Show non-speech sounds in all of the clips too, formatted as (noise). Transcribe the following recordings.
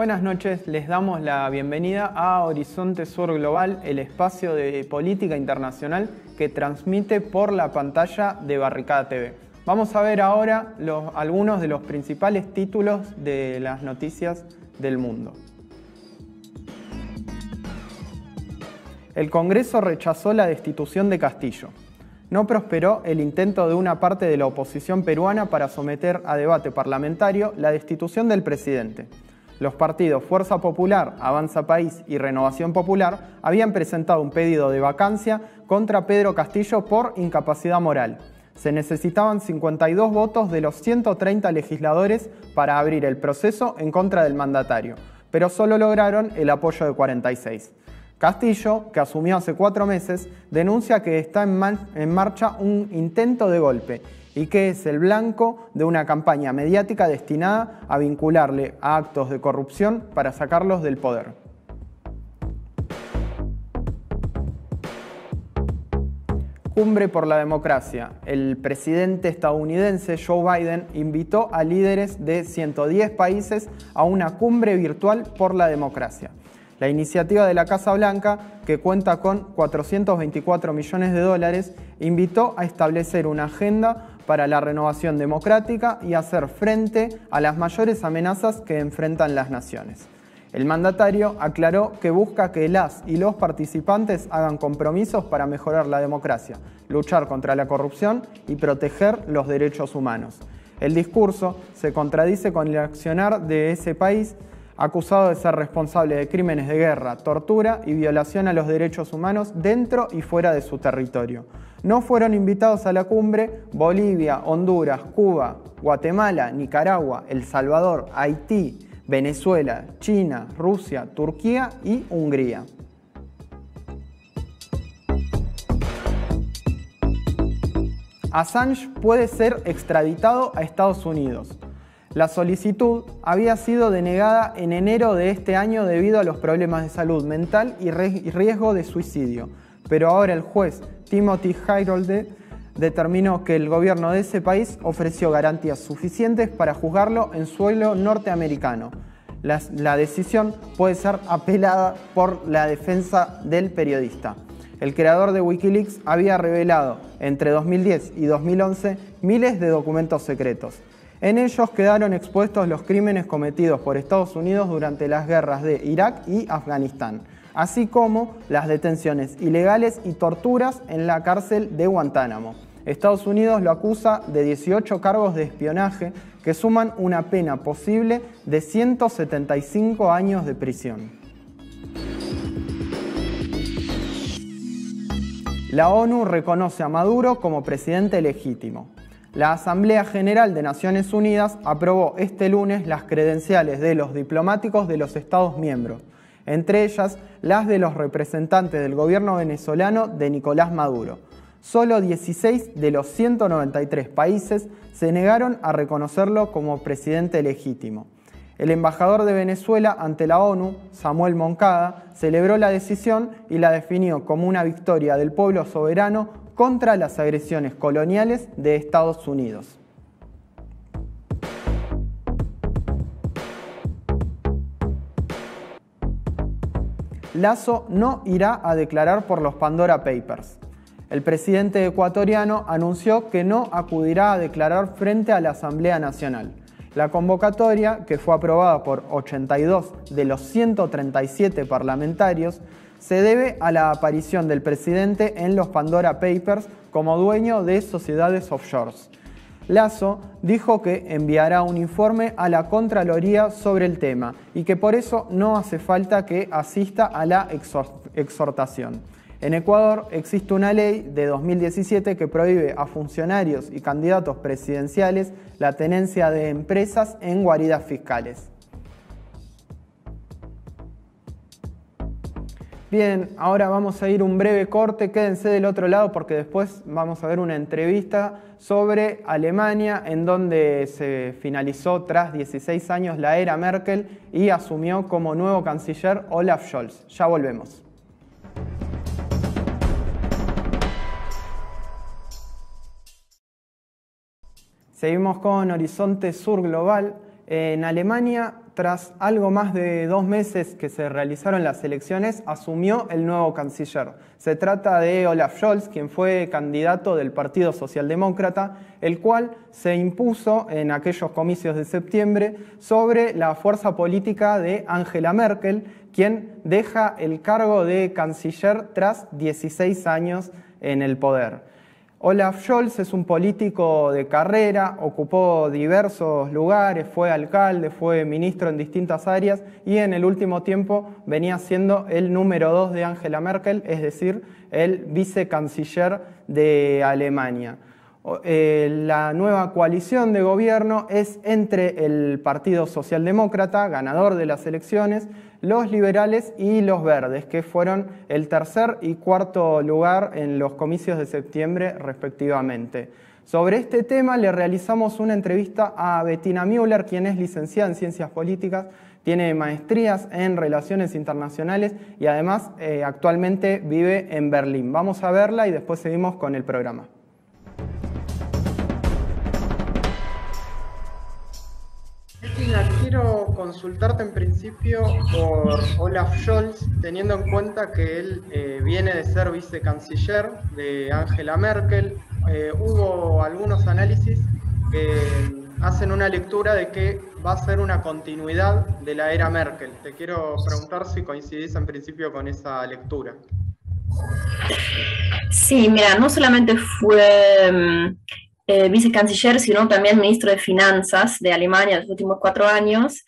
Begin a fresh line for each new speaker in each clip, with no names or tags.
Buenas noches, les damos la bienvenida a Horizonte Sur Global, el espacio de política internacional que transmite por la pantalla de Barricada TV. Vamos a ver ahora algunos de los principales títulos de las noticias del mundo. El Congreso rechazó la destitución de Castillo. No prosperó el intento de una parte de la oposición peruana para someter a debate parlamentario la destitución del presidente. Los partidos Fuerza Popular, Avanza País y Renovación Popular habían presentado un pedido de vacancia contra Pedro Castillo por incapacidad moral. Se necesitaban 52 votos de los 130 legisladores para abrir el proceso en contra del mandatario, pero solo lograron el apoyo de 46. Castillo, que asumió hace cuatro meses, denuncia que está en, marcha un intento de golpe y que es el blanco de una campaña mediática destinada a vincularle a actos de corrupción para sacarlos del poder. Cumbre por la Democracia. El presidente estadounidense Joe Biden invitó a líderes de 110 países a una cumbre virtual por la democracia. La iniciativa de la Casa Blanca, que cuenta con 424 millones de dólares, invitó a establecer una agenda para la renovación democrática y hacer frente a las mayores amenazas que enfrentan las naciones. El mandatario aclaró que busca que las y los participantes hagan compromisos para mejorar la democracia, luchar contra la corrupción y proteger los derechos humanos. El discurso se contradice con el accionar de ese país acusado de ser responsable de crímenes de guerra, tortura y violación a los derechos humanos dentro y fuera de su territorio. No fueron invitados a la cumbre Bolivia, Honduras, Cuba, Guatemala, Nicaragua, El Salvador, Haití, Venezuela, China, Rusia, Turquía y Hungría. Assange puede ser extraditado a Estados Unidos. La solicitud había sido denegada en enero de este año debido a los problemas de salud mental y riesgo de suicidio, pero ahora el juez Timothy Heirolde determinó que el gobierno de ese país ofreció garantías suficientes para juzgarlo en suelo norteamericano. La, decisión puede ser apelada por la defensa del periodista. El creador de Wikileaks había revelado entre 2010 y 2011 miles de documentos secretos. En ellos quedaron expuestos los crímenes cometidos por Estados Unidos durante las guerras de Irak y Afganistán, así como las detenciones ilegales y torturas en la cárcel de Guantánamo. Estados Unidos lo acusa de 18 cargos de espionaje que suman una pena posible de 175 años de prisión. La ONU reconoce a Maduro como presidente legítimo. La Asamblea General de Naciones Unidas aprobó este lunes las credenciales de los diplomáticos de los Estados miembros, entre ellas las de los representantes del gobierno venezolano de Nicolás Maduro. Solo 16 de los 193 países se negaron a reconocerlo como presidente legítimo. El embajador de Venezuela ante la ONU, Samuel Moncada, celebró la decisión y la definió como una victoria del pueblo soberano contra las agresiones coloniales de Estados Unidos. Lazo no irá a declarar por los Pandora Papers. El presidente ecuatoriano anunció que no acudirá a declarar frente a la Asamblea Nacional. La convocatoria, que fue aprobada por 82 de los 137 parlamentarios, se debe a la aparición del presidente en los Pandora Papers como dueño de sociedades offshores. Lazo dijo que enviará un informe a la Contraloría sobre el tema y que por eso no hace falta que asista a la exhortación. En Ecuador existe una ley de 2017 que prohíbe a funcionarios y candidatos presidenciales la tenencia de empresas en guaridas fiscales. Bien, ahora vamos a ir un breve corte, quédense del otro lado porque después vamos a ver una entrevista sobre Alemania en donde se finalizó tras 16 años la era Merkel y asumió como nuevo canciller Olaf Scholz. Ya volvemos. Seguimos con Horizonte Sur Global. En Alemania tras algo más de dos meses que se realizaron las elecciones, asumió el nuevo canciller. Se trata de Olaf Scholz, quien fue candidato del Partido Socialdemócrata, el cual se impuso en aquellos comicios de septiembre sobre la fuerza política de Angela Merkel, quien deja el cargo de canciller tras 16 años en el poder. Olaf Scholz es un político de carrera, ocupó diversos lugares, fue alcalde, fue ministro en distintas áreas y en el último tiempo venía siendo el número dos de Angela Merkel, es decir, el vicecanciller de Alemania. Eh, la nueva coalición de gobierno es entre el Partido Socialdemócrata, ganador de las elecciones, los liberales y los verdes, que fueron el tercer y cuarto lugar en los comicios de septiembre respectivamente. Sobre este tema le realizamos una entrevista a Bettina Müller, quien es licenciada en Ciencias Políticas, tiene maestrías en Relaciones Internacionales y además eh, actualmente vive en Berlín. Vamos a verla y después seguimos con el programa. Quiero consultarte en principio por Olaf Scholz, teniendo en cuenta que él eh, viene de ser vicecanciller de Angela Merkel. Eh, hubo algunos análisis que hacen una lectura de que va a ser una continuidad de la era Merkel. Te quiero preguntar si coincidís en principio con esa lectura.
Sí, mira, no solamente fue mm, eh, vicecanciller, sino también ministro de Finanzas de Alemania en los últimos cuatro años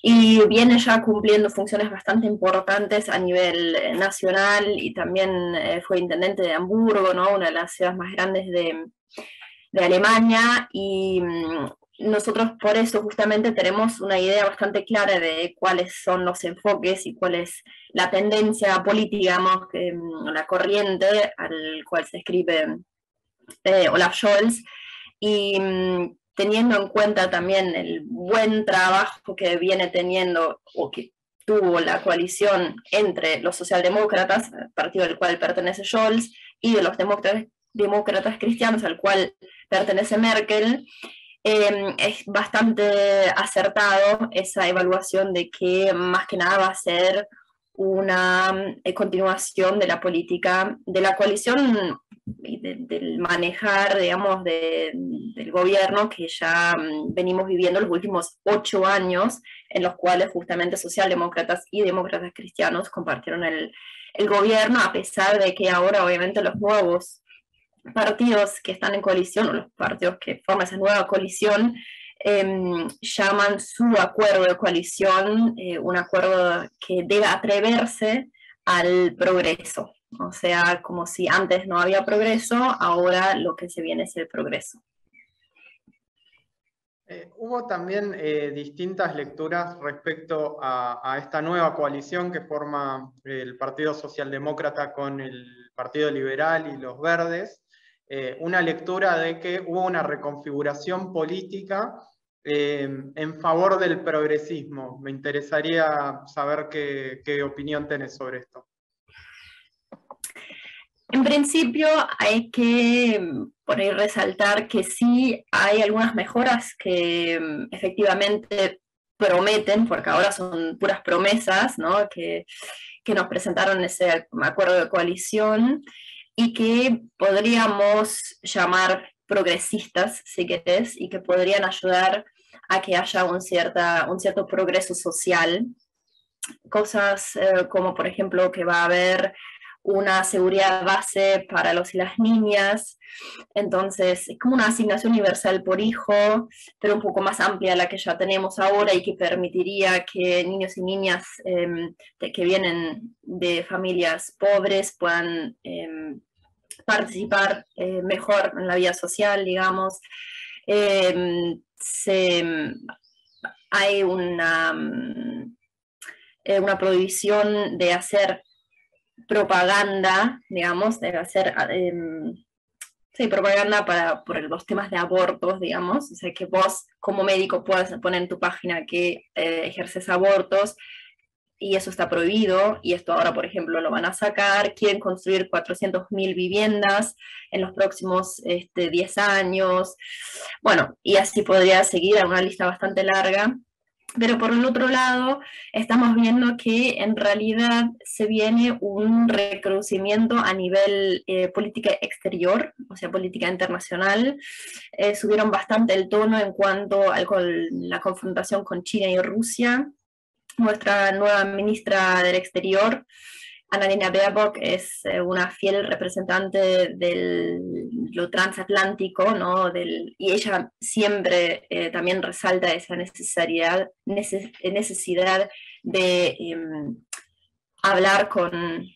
y viene ya cumpliendo funciones bastante importantes a nivel eh, nacional y también eh, fue intendente de Hamburgo, ¿no? una de las ciudades más grandes de, de Alemania y mm, nosotros por eso justamente tenemos una idea bastante clara de cuáles son los enfoques y cuál es la tendencia política, digamos, que, mm, la corriente al cual se escribe Olaf Scholz, y mm, teniendo en cuenta también el buen trabajo que viene teniendo o que tuvo la coalición entre los socialdemócratas, partido al cual pertenece Scholz, y de los demócratas, demócratas cristianos, al cual pertenece Merkel, em, es bastante acertado esa evaluación de que más que nada va a ser una eh, continuación de la política de la coalición y del manejar, digamos, del gobierno que ya mm, venimos viviendo los últimos ocho años, en los cuales justamente socialdemócratas y demócratas cristianos compartieron el, el gobierno, a pesar de que ahora obviamente los nuevos partidos que están en coalición, o los partidos que forman esa nueva coalición, em, llaman su acuerdo de coalición eh, un acuerdo que debe atreverse al progreso, o sea, como si antes no había progreso, ahora lo que se viene es el progreso.
Eh, hubo también eh, distintas lecturas respecto a, esta nueva coalición que forma el Partido Socialdemócrata con el Partido Liberal y los Verdes. Eh, una lectura de que hubo una reconfiguración política en favor del progresismo. Me interesaría saber qué, qué opinión tenés sobre esto.
En principio hay que poner resaltar que sí hay algunas mejoras que mm, efectivamente prometen, porque ahora son puras promesas, ¿no? que, que nos presentaron ese acuerdo de coalición y que podríamos llamar progresistas, si querés, y que podrían ayudar a que haya un, cierta, un cierto progreso social. Cosas eh, como, por ejemplo, que va a haber una seguridad base para los y las niñas. Entonces, es como una asignación universal por hijo, pero un poco más amplia la que ya tenemos ahora y que permitiría que niños y niñas em, que vienen de familias pobres puedan em, participar eh, mejor en la vida social, digamos. Em, hay una, eh, una prohibición de hacer propaganda, digamos, de hacer em, propaganda para, por los temas de abortos, digamos, o sea, que vos como médico puedas poner en tu página que eh, ejerces abortos y eso está prohibido, y esto ahora, por ejemplo, lo van a sacar, quieren construir 400.000 viviendas en los próximos este, 10 años, bueno, y así podría seguir a una lista bastante larga Pero por el otro lado, estamos viendo que en realidad se viene un recrudecimiento a nivel eh, política exterior, o sea, política internacional. Eh, subieron bastante el tono en cuanto a la confrontación con China y Rusia. Nuestra nueva ministra del Exterior Annalena Baerbock es eh, una fiel representante de lo transatlántico, ¿no? Y ella siempre eh, también resalta esa necesidad, necesidad de em, hablar con,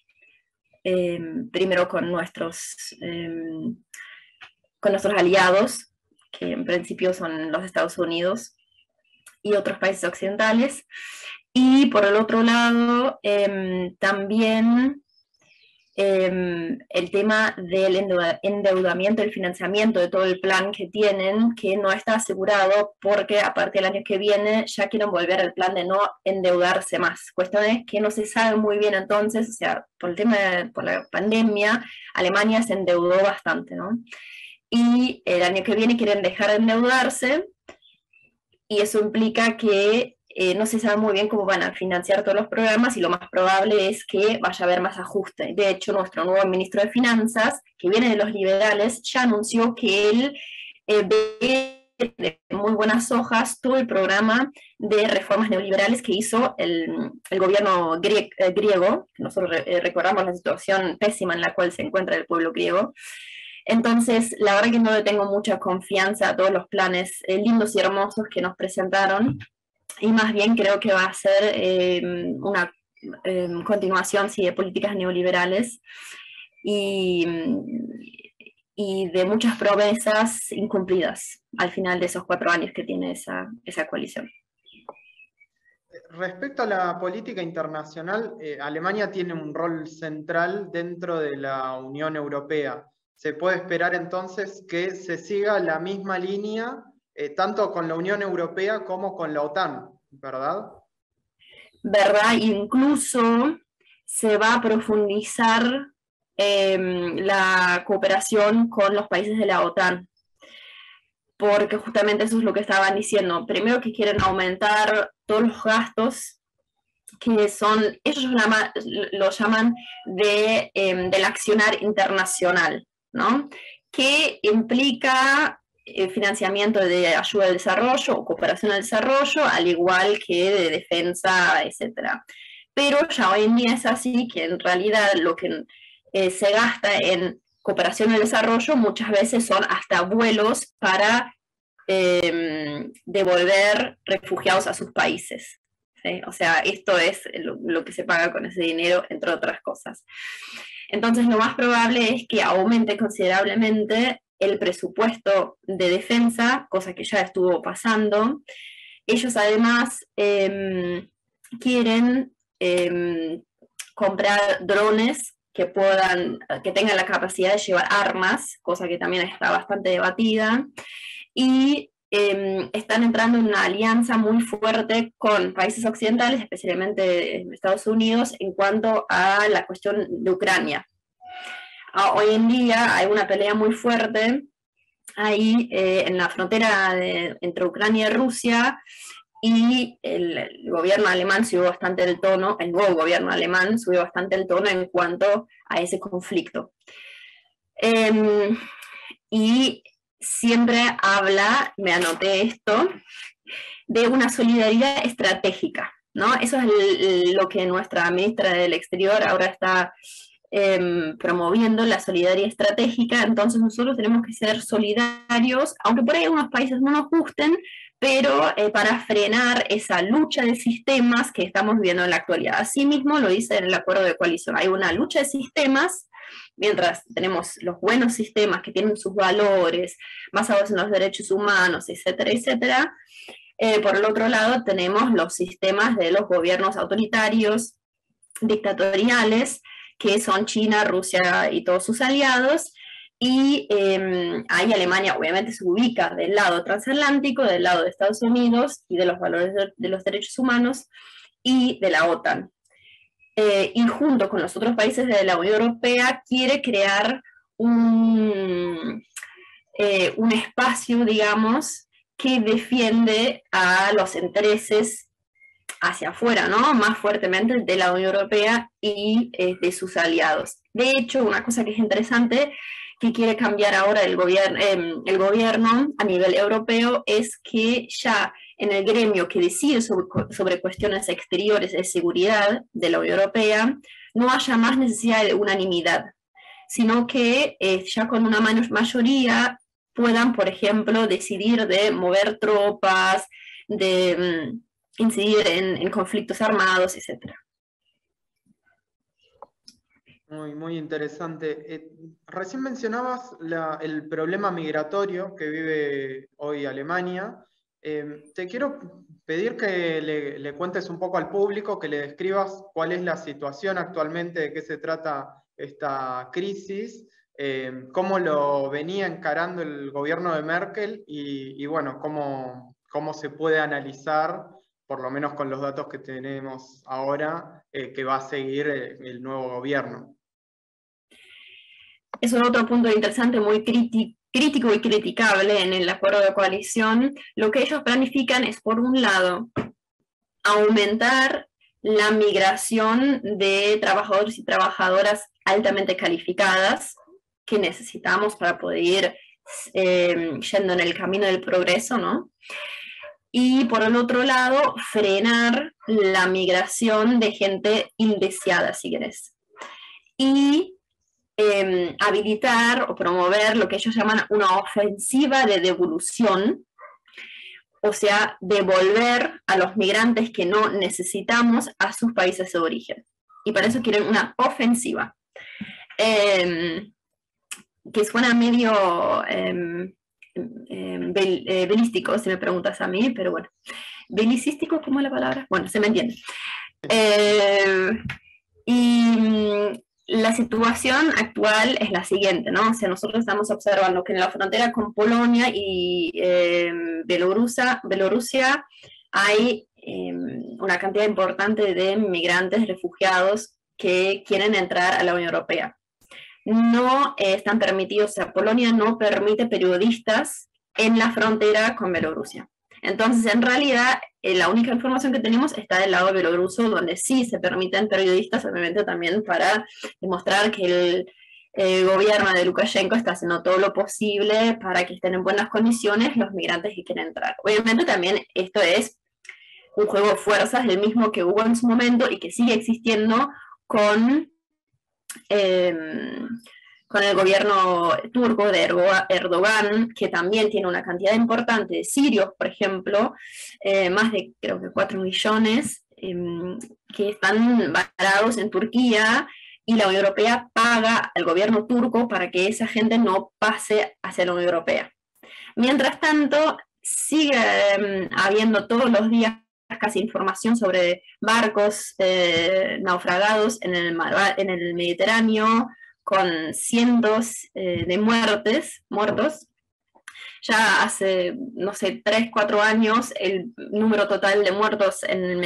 em, primero con nuestros, em, con nuestros aliados, que en principio son los Estados Unidos y otros países occidentales, y por el otro lado, em, también em, el tema del endeudamiento, el financiamiento de todo el plan que tienen, que no está asegurado porque a partir del año que viene ya quieren volver al plan de no endeudarse más. Cuestión es que no se sabe muy bien entonces, o sea, por el tema de por la pandemia, Alemania se endeudó bastante, ¿no? Y el año que viene quieren dejar de endeudarse y eso implica que eh, no se sabe muy bien cómo van a financiar todos los programas y lo más probable es que vaya a haber más ajuste. De hecho, nuestro nuevo ministro de Finanzas, que viene de los liberales, ya anunció que él eh, ve de muy buenas hojas todo el programa de reformas neoliberales que hizo el, gobierno eh, griego. Nosotros recordamos la situación pésima en la cual se encuentra el pueblo griego. Entonces, la verdad que no le tengo mucha confianza a todos los planes lindos y hermosos que nos presentaron y más bien creo que va a ser em, una em, continuación sí, de políticas neoliberales y, y, de muchas promesas incumplidas al final de esos cuatro años que tiene esa, esa coalición.
Respecto a la política internacional, eh, Alemania tiene un rol central dentro de la Unión Europea. ¿Se puede esperar entonces que se siga la misma línea eh, tanto con la Unión Europea como con la OTAN, ¿verdad?
¿Verdad? Incluso se va a profundizar em, la cooperación con los países de la OTAN, porque justamente eso es lo que estaban diciendo. Primero que quieren aumentar todos los gastos que son, ellos lo llaman, de, em, del accionar internacional, ¿no? que implica financiamiento de ayuda al desarrollo o cooperación al desarrollo, al igual que de defensa, etc. Pero ya hoy en día es así que en realidad lo que eh, se gasta en cooperación al desarrollo muchas veces son hasta vuelos para em, devolver refugiados a sus países. O sea, esto es lo, que se paga con ese dinero, entre otras cosas. Entonces, lo más probable es que aumente considerablemente el presupuesto de defensa, cosa que ya estuvo pasando. Ellos además em, quieren em, comprar drones que puedan, que tengan la capacidad de llevar armas, cosa que también está bastante debatida, y em, están entrando en una alianza muy fuerte con países occidentales, especialmente Estados Unidos, en cuanto a la cuestión de Ucrania. Ah, hoy en día hay una pelea muy fuerte ahí eh, en la frontera entre Ucrania y Rusia y el, gobierno alemán subió bastante el tono, el nuevo gobierno alemán subió bastante el tono en cuanto a ese conflicto. Em, y siempre habla, me anoté esto, de una solidaridad estratégica, ¿no? Eso es lo que nuestra ministra del Exterior ahora está Em, promoviendo la solidaridad estratégica, entonces nosotros tenemos que ser solidarios, aunque por ahí algunos países no nos gusten, pero eh, para frenar esa lucha de sistemas que estamos viendo en la actualidad. Asimismo, lo dice en el acuerdo de coalición, hay una lucha de sistemas, mientras tenemos los buenos sistemas que tienen sus valores, basados en los derechos humanos, etcétera, etcétera. Eh, por el otro lado, tenemos los sistemas de los gobiernos autoritarios, dictatoriales, que son China, Rusia y todos sus aliados. Y em, ahí Alemania obviamente se ubica del lado transatlántico, del lado de Estados Unidos y de los valores de, los derechos humanos y de la OTAN. Eh, y junto con los otros países de la Unión Europea quiere crear un, eh, un espacio, digamos, que defiende a los intereses hacia afuera, ¿no? Más fuertemente de la Unión Europea y eh, de sus aliados. De hecho, una cosa que es interesante que quiere cambiar ahora el, gobierno, em, el gobierno a nivel europeo es que ya en el gremio que decide sobre, sobre, cuestiones exteriores de seguridad de la Unión Europea no haya más necesidad de unanimidad, sino que eh, ya con una mayoría puedan, por ejemplo, decidir de mover tropas, de mm, incidir en, conflictos armados, etc.
Muy, muy interesante. Eh, recién mencionabas el problema migratorio que vive hoy Alemania. Eh, te quiero pedir que le, cuentes un poco al público, que le describas cuál es la situación actualmente, de qué se trata esta crisis eh, cómo lo venía encarando el gobierno de Merkel y, bueno, cómo, cómo, se puede analizar, por lo menos con los datos que tenemos ahora, eh, que va a seguir eh, el, nuevo gobierno.
Es otro punto interesante, muy crítico y criticable en el acuerdo de coalición. Lo que ellos planifican es, por un lado, aumentar la migración de trabajadores y trabajadoras altamente calificadas que necesitamos para poder ir eh, yendo en el camino del progreso, ¿no? Y por el otro lado, frenar la migración de gente indeseada, si querés. Y em, habilitar o promover lo que ellos llaman una ofensiva de devolución, o sea, devolver a los migrantes que no necesitamos a sus países de origen. Y para eso quieren una ofensiva. Eh, que suena medio em, em, eh, belístico, si me preguntas a mí, pero bueno. ¿Belicístico? ¿Cómo es la palabra? Bueno, se me entiende. Eh, y mm, la situación actual es la siguiente, ¿no? O sea, nosotros estamos observando que en la frontera con Polonia y em, Bielorrusia, Bielorrusia hay una cantidad importante de migrantes refugiados que quieren entrar a la Unión Europea no están permitidos, o sea, Polonia no permite periodistas en la frontera con Bielorrusia. Entonces, en realidad, eh, la única información que tenemos está del lado bielorruso, donde sí se permiten periodistas, obviamente también para demostrar que el, gobierno de Lukashenko está haciendo todo lo posible para que estén en buenas condiciones los migrantes que quieren entrar. Obviamente también esto es un juego de fuerzas, el mismo que hubo en su momento y que sigue existiendo con Em, con el gobierno turco de Erdogan, que también tiene una cantidad importante de sirios, por ejemplo, eh, más de creo que 4 millones, em, que están varados en Turquía y la Unión Europea paga al gobierno turco para que esa gente no pase hacia la Unión Europea. Mientras tanto, sigue em, habiendo todos los días casi información sobre barcos eh, naufragados en el, en el Mediterráneo con cientos eh, de muertes, muertos. Ya hace, no sé, 3, 4 años el número total de muertos en el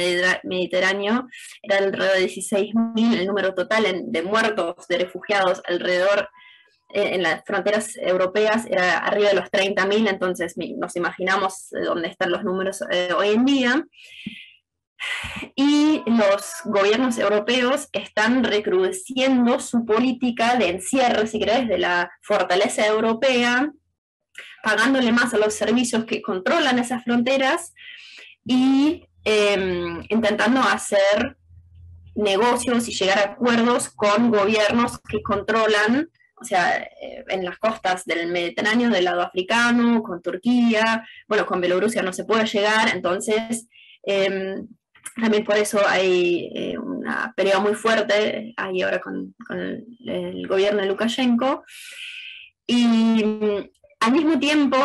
Mediterráneo era alrededor de 16.000, el número total de muertos, de refugiados alrededor en las fronteras europeas era arriba de los 30.000, entonces nos imaginamos eh, dónde están los números eh, hoy en día. Y los gobiernos europeos están recrudeciendo su política de encierre, si querés, de la fortaleza europea, pagándole más a los servicios que controlan esas fronteras y em, intentando hacer negocios y llegar a acuerdos con gobiernos que controlan o sea, eh, en las costas del Mediterráneo, del lado africano, con Turquía, bueno, con Bielorrusia no se puede llegar, entonces em, también por eso hay eh, una pelea muy fuerte ahí ahora con, el, gobierno de Lukashenko. Y mm, al mismo tiempo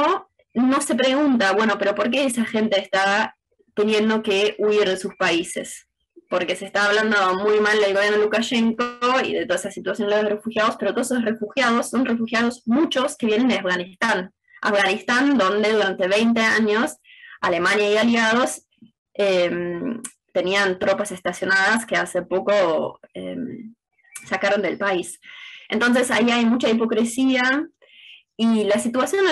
no se pregunta, bueno, pero ¿por qué esa gente está teniendo que huir de sus países? Porque se está hablando muy mal del gobierno Lukashenko y de toda esa situación de los refugiados, pero todos esos refugiados son refugiados, muchos que vienen de Afganistán. Afganistán, donde durante 20 años Alemania y aliados em, tenían tropas estacionadas que hace poco em, sacaron del país. Entonces ahí hay mucha hipocresía Y la situación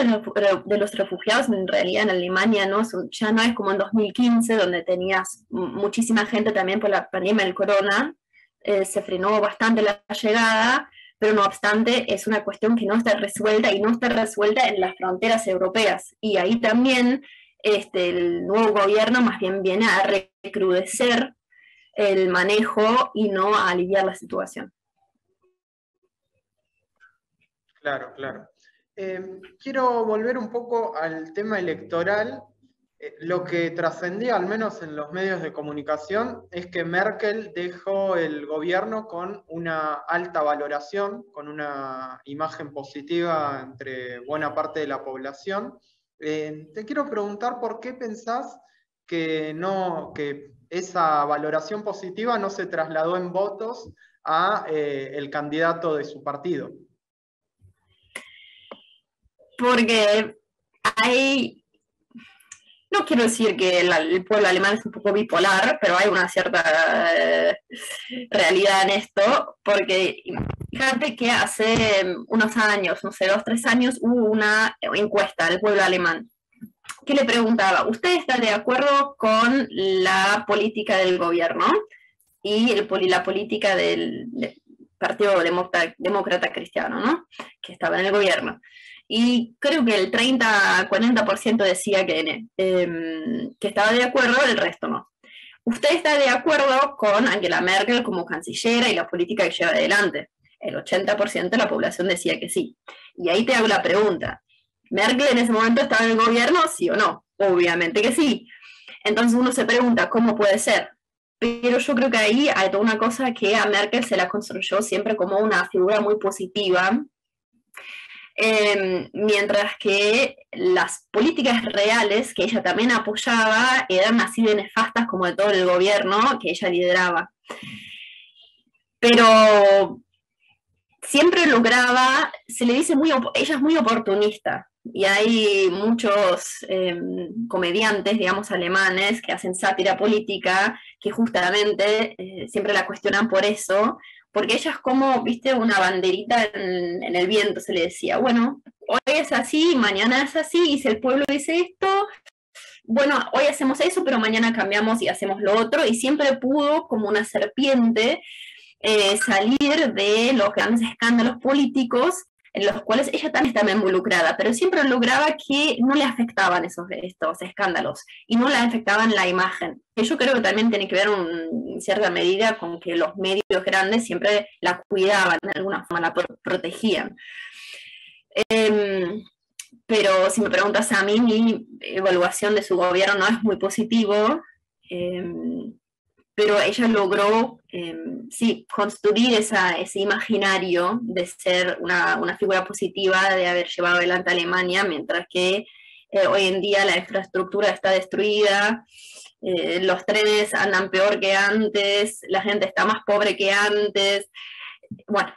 de los refugiados en realidad en Alemania ¿no? ya no es como en 2015, donde tenías muchísima gente también por la pandemia del corona, eh, se frenó bastante la llegada, pero no obstante es una cuestión que no está resuelta y no está resuelta en las fronteras europeas. Y ahí también este, el nuevo gobierno más bien viene a recrudecer el manejo y no a aliviar la situación.
Claro, claro. Eh, quiero volver un poco al tema electoral. Eh, lo que trascendía, al menos en los medios de comunicación, es que Merkel dejó el gobierno con una alta valoración, con una imagen positiva entre buena parte de la población. Eh, te quiero preguntar por qué pensás que, no, que esa valoración positiva no se trasladó en votos a el candidato de su partido
porque hay, no quiero decir que el, pueblo alemán es un poco bipolar, pero hay una cierta eh, realidad en esto, porque fíjate que hace unos años, no sé, dos, tres años, hubo una encuesta del pueblo alemán que le preguntaba, ¿usted está de acuerdo con la política del gobierno y el, la política del, Partido Demócrata, Cristiano, ¿no? que estaba en el gobierno? Y creo que el 30-40% decía que, em, que estaba de acuerdo, el resto no. ¿Usted está de acuerdo con Angela Merkel como cancillera y la política que lleva adelante? El 80% de la población decía que sí. Y ahí te hago la pregunta. ¿Merkel en ese momento estaba en el gobierno, sí o no? Obviamente que sí. Entonces uno se pregunta, ¿cómo puede ser? Pero yo creo que ahí hay toda una cosa que a Merkel se la construyó siempre como una figura muy positiva Em, mientras que las políticas reales que ella también apoyaba eran así de nefastas como de todo el gobierno que ella lideraba. Pero siempre lograba, se le dice muy, ella es muy oportunista, y hay muchos em, comediantes, digamos, alemanes que hacen sátira política, que justamente eh, siempre la cuestionan por eso, porque ella es como, viste, una banderita en, el viento, se le decía, bueno, hoy es así, mañana es así, y si el pueblo dice esto, bueno, hoy hacemos eso, pero mañana cambiamos y hacemos lo otro, y siempre pudo, como una serpiente, eh, salir de los grandes escándalos políticos en los cuales ella también estaba involucrada, pero siempre lograba que no le afectaban esos, estos escándalos y no le afectaban la imagen. Yo creo que también tiene que ver en cierta medida con que los medios grandes siempre la cuidaban, de alguna forma la protegían. Em, pero si me preguntas a mí, mi evaluación de su gobierno no es muy positivo. Em, pero ella logró, em, sí, construir esa, ese imaginario de ser una, una, figura positiva, de haber llevado adelante Alemania, mientras que eh, hoy en día la infraestructura está destruida, eh, los trenes andan peor que antes, la gente está más pobre que antes, bueno,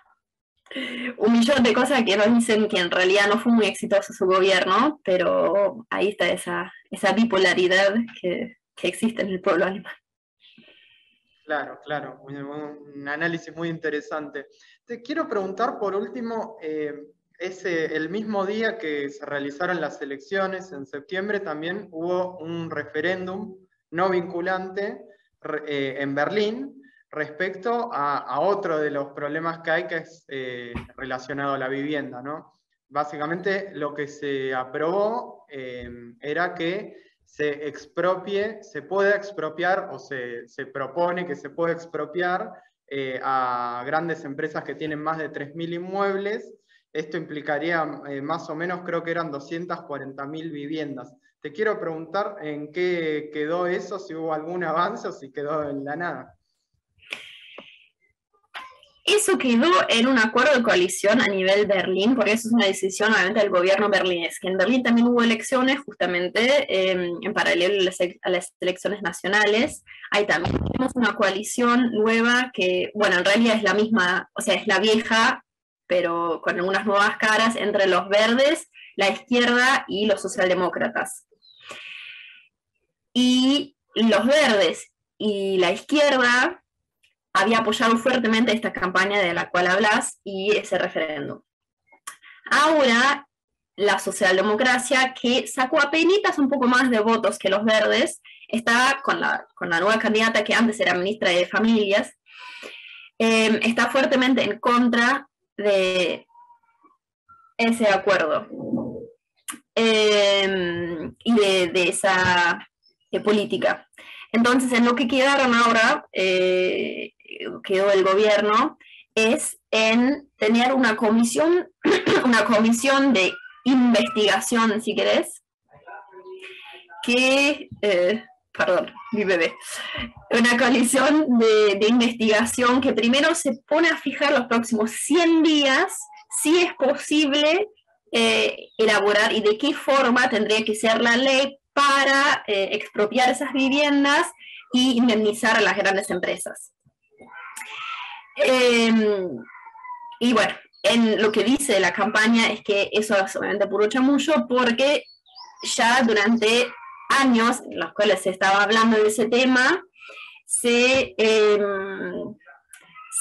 un millón de cosas que nos dicen que en realidad no fue muy exitoso su gobierno, pero ahí está esa, esa bipolaridad que, que existe en el pueblo alemán.
Claro, claro, un, análisis muy interesante. Te quiero preguntar por último, eh, ese, el mismo día que se realizaron las elecciones, en septiembre, también hubo un referéndum no vinculante eh, en Berlín respecto a, otro de los problemas que hay, que es eh, relacionado a la vivienda. ¿no? Básicamente lo que se aprobó era que se expropie, se puede expropiar o se, propone que se puede expropiar eh, a grandes empresas que tienen más de 3.000 inmuebles. Esto implicaría eh, más o menos, creo que eran 240.000 viviendas. Te quiero preguntar en qué quedó eso, si hubo algún avance o si quedó en la nada.
Eso quedó en un acuerdo de coalición a nivel Berlín, porque eso es una decisión obviamente del gobierno berlinés, que en Berlín también hubo elecciones justamente em, en paralelo a las elecciones nacionales. Ahí también tenemos una coalición nueva que, bueno, en realidad es la misma, o sea, es la vieja, pero con algunas nuevas caras entre los verdes, la izquierda y los socialdemócratas. Y los verdes y la izquierda había apoyado fuertemente esta campaña de la cual hablas y ese referéndum. Ahora, la socialdemocracia, que sacó apenas un poco más de votos que los verdes, está con la, con la nueva candidata que antes era ministra de Familias, em, está fuertemente en contra de ese acuerdo em, y de, esa política. Entonces, en lo que quedaron ahora, eh, quedó el gobierno, es en tener una comisión, (clears throat) una comisión de investigación, si querés, que, eh, perdón, mi bebé, una coalición de, investigación que primero se pone a fijar los próximos 100 días si es posible eh, elaborar y de qué forma tendría que ser la ley para eh, expropiar esas viviendas y indemnizar a las grandes empresas. Em, y bueno, en lo que dice la campaña es que eso es obviamente puro chamullo porque ya durante años en los cuales se estaba hablando de ese tema, se, em,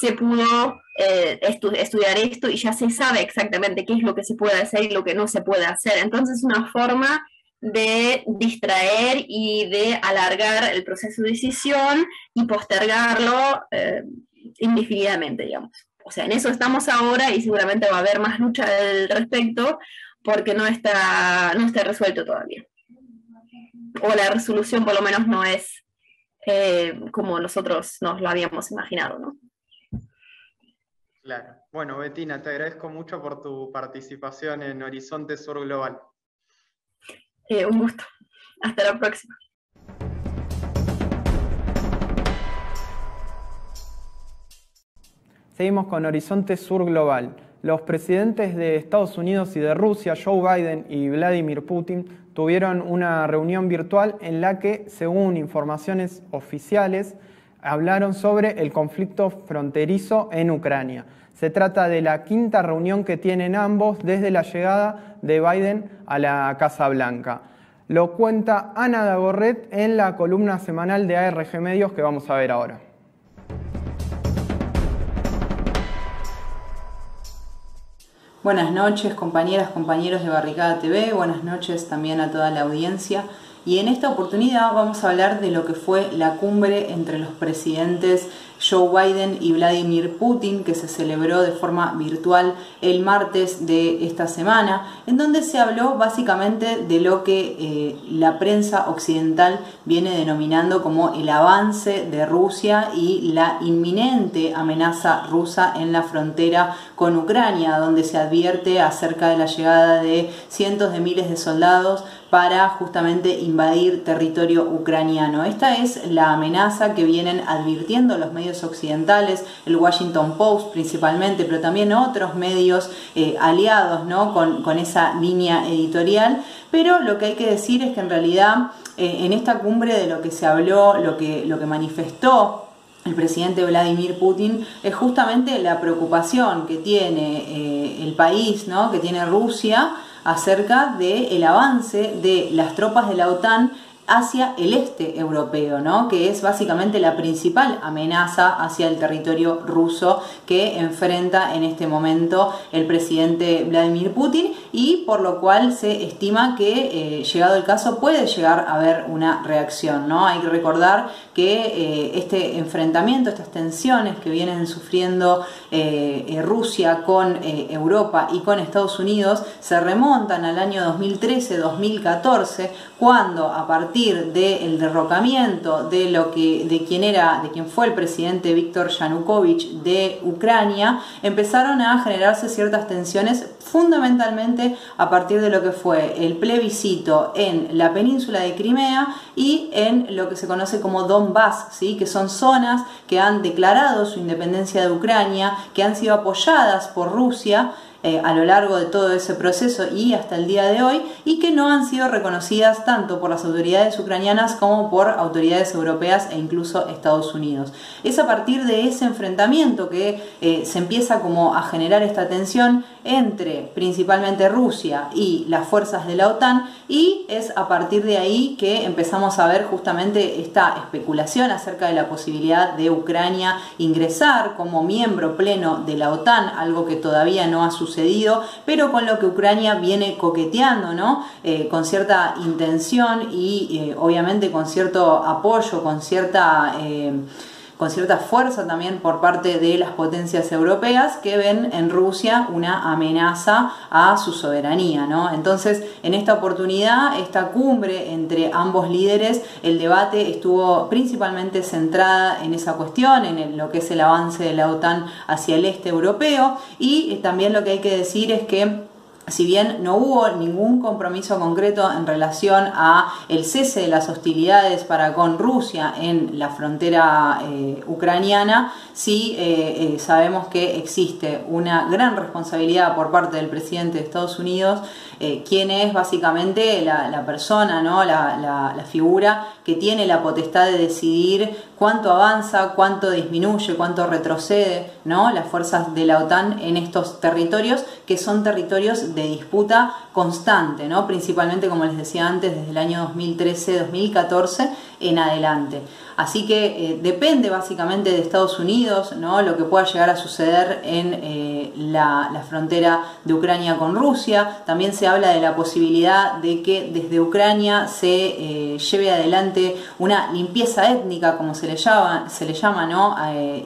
se pudo eh, estudiar esto y ya se sabe exactamente qué es lo que se puede hacer y lo que no se puede hacer. Entonces, una forma de distraer y de alargar el proceso de decisión y postergarlo eh, indefinidamente, digamos. O sea, en eso estamos ahora y seguramente va a haber más lucha al respecto porque no está, no está resuelto todavía. O la resolución por lo menos no es eh, como nosotros nos lo habíamos imaginado, ¿no?
Claro. Bueno, Betina, te agradezco mucho por tu participación en Horizonte Sur Global.
Eh, un gusto. Hasta la próxima.
Seguimos con Horizonte Sur Global. Los presidentes de Estados Unidos y de Rusia, Joe Biden y Vladimir Putin, tuvieron una reunión virtual en la que, según informaciones oficiales, hablaron sobre el conflicto fronterizo en Ucrania. Se trata de la quinta reunión que tienen ambos desde la llegada de Biden a la Casa Blanca. Lo cuenta Ana Dagorret en la columna semanal de ARG Medios que vamos a ver ahora.
Buenas noches compañeras, compañeros de Barricada TV, buenas noches también a toda la audiencia. Y en esta oportunidad vamos a hablar de lo que fue la cumbre entre los presidentes Joe Biden y Vladimir Putin, que se celebró de forma virtual el martes de esta semana, en donde se habló básicamente de lo que eh, la prensa occidental viene denominando como el avance de Rusia y la inminente amenaza rusa en la frontera con Ucrania, donde se advierte acerca de la llegada de cientos de miles de soldados para justamente invadir territorio ucraniano. Esta es la amenaza que vienen advirtiendo los medios occidentales, el Washington Post principalmente, pero también otros medios eh, aliados ¿no? con, esa línea editorial. Pero lo que hay que decir es que en realidad eh, en esta cumbre de lo que se habló, lo que, lo que manifestó el presidente Vladimir Putin es justamente la preocupación que tiene eh, el país, ¿no? que tiene Rusia, acerca del avance de las tropas de la OTAN hacia el este europeo, ¿no? que es básicamente la principal amenaza hacia el territorio ruso que enfrenta en este momento el presidente Vladimir Putin y por lo cual se estima que eh, llegado el caso puede llegar a haber una reacción. ¿no? Hay que recordar que eh, este enfrentamiento, estas tensiones que vienen sufriendo eh, Rusia con Europa y con Estados Unidos se remontan al año 2013-2014 cuando a partir del derrocamiento de lo que de quien era de quien fue el presidente Víctor Yanukovych de Ucrania empezaron a generarse ciertas tensiones fundamentalmente a partir de lo que fue el plebiscito en la península de Crimea y en lo que se conoce como Donbass, ¿sí? que son zonas que han declarado su independencia de Ucrania, que han sido apoyadas por Rusia eh, a lo largo de todo ese proceso y hasta el día de hoy y que no han sido reconocidas tanto por las autoridades ucranianas como por autoridades europeas e incluso Estados Unidos. Es a partir de ese enfrentamiento que eh, se empieza como a generar esta tensión entre principalmente Rusia y las fuerzas de la OTAN y es a partir de ahí que empezamos a ver justamente esta especulación acerca de la posibilidad de Ucrania ingresar como miembro pleno de la OTAN, algo que todavía no ha sucedido, pero con lo que Ucrania viene coqueteando, ¿no? Eh, con cierta intención y eh, obviamente con cierto apoyo, con cierta... Eh, con cierta fuerza también por parte de las potencias europeas que ven en Rusia una amenaza a su soberanía. ¿no? Entonces, en esta oportunidad, esta cumbre entre ambos líderes, el debate estuvo principalmente centrada en esa cuestión, en lo que es el avance de la OTAN hacia el este europeo y también lo que hay que decir es que si bien no hubo ningún compromiso concreto en relación a el cese de las hostilidades para con Rusia en la frontera eh, ucraniana, sí eh, eh, sabemos que existe una gran responsabilidad por parte del presidente de Estados Unidos, quien es básicamente la, persona, ¿no? La, la figura que tiene la potestad de decidir cuánto avanza, cuánto disminuye, cuánto retrocede ¿no? las fuerzas de la OTAN en estos territorios que son territorios de disputa constante, ¿no? principalmente como les decía antes, desde el año 2013-2014 en adelante. Así que eh, depende básicamente de Estados Unidos ¿no? lo que pueda llegar a suceder en eh, la, frontera de Ucrania con Rusia. También se habla de la posibilidad de que desde Ucrania se eh, lleve adelante una limpieza étnica, como se le llama, se le llama ¿no?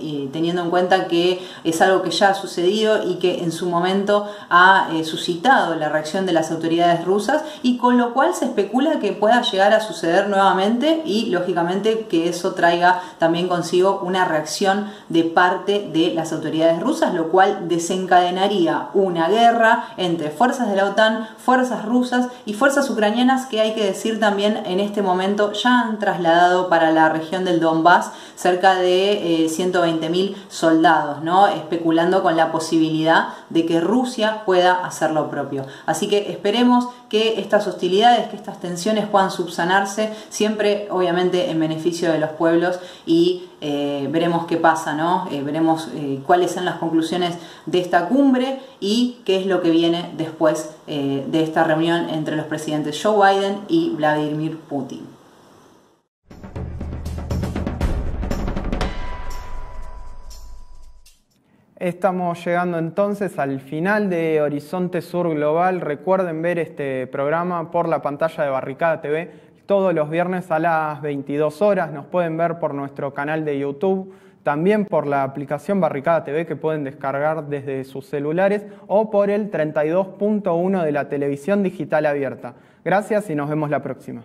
y teniendo en cuenta que es algo que ya ha sucedido y que en su momento ha suscitado la reacción de las autoridades rusas y con lo cual se especula que pueda llegar a suceder nuevamente y lógicamente que eso traiga también consigo una reacción de parte de las autoridades rusas, lo cual desencadenaría una guerra entre fuerzas de la OTAN, fuerzas rusas y fuerzas ucranianas que hay que decir también en este momento ya han trasladado para la región del Donbass cerca de 120.000 eh, soldados, ¿no? especulando con la posibilidad de que Rusia pueda hacer lo propio. Así que esperemos que estas hostilidades, que estas tensiones puedan subsanarse, siempre obviamente en beneficio de los pueblos y eh, veremos qué pasa, ¿no? Eh, veremos eh, cuáles son las conclusiones de esta cumbre y qué es lo que viene después de esta reunión entre los presidentes Joe Biden y Vladimir Putin.
Estamos llegando entonces al final de Horizonte Sur Global. Recuerden ver este programa por la pantalla de Barricada TV todos los viernes a las 22 horas. Nos pueden ver por nuestro canal de YouTube, también por la aplicación Barricada TV que pueden descargar desde sus celulares o por el 32.1 de la televisión digital abierta. Gracias y nos vemos la próxima.